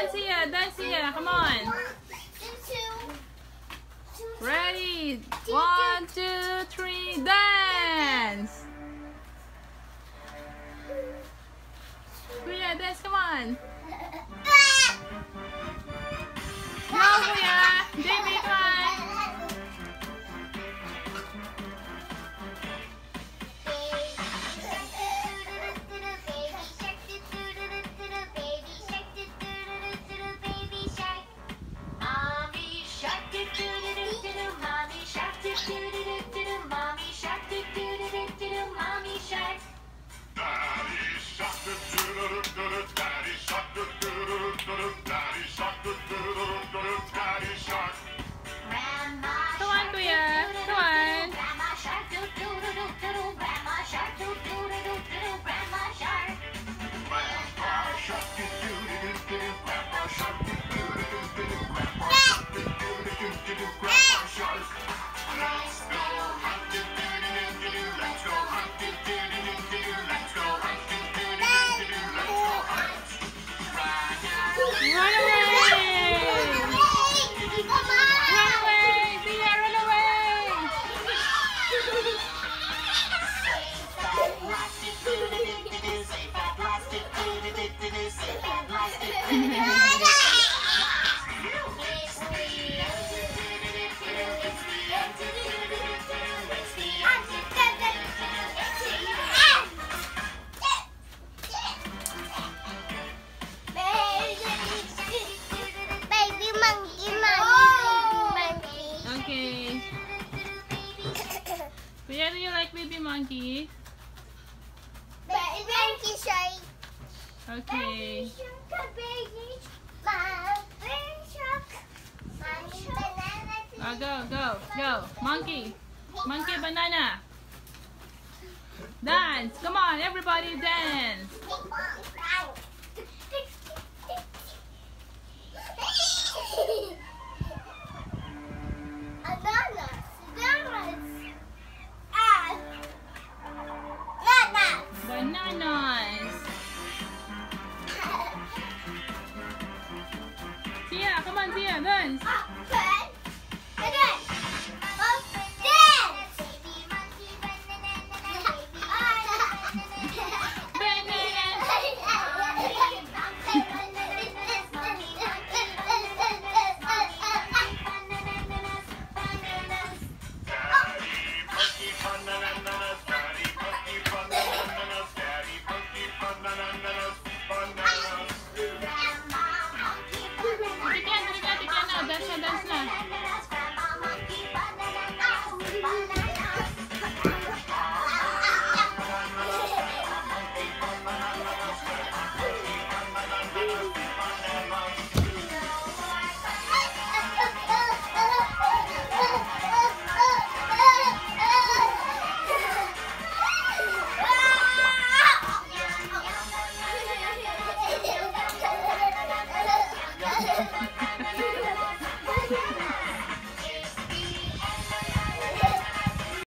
That's it. That's it. Come on. Ready. One, two, three. Dance. Priya, dance. Come on. monkey. Baby monkey shark. Okay. Baby shark, baby shark. Oh, go, go, go. Monkey. Monkey banana. Dance. Come on, everybody dance. 三七眼 Mama.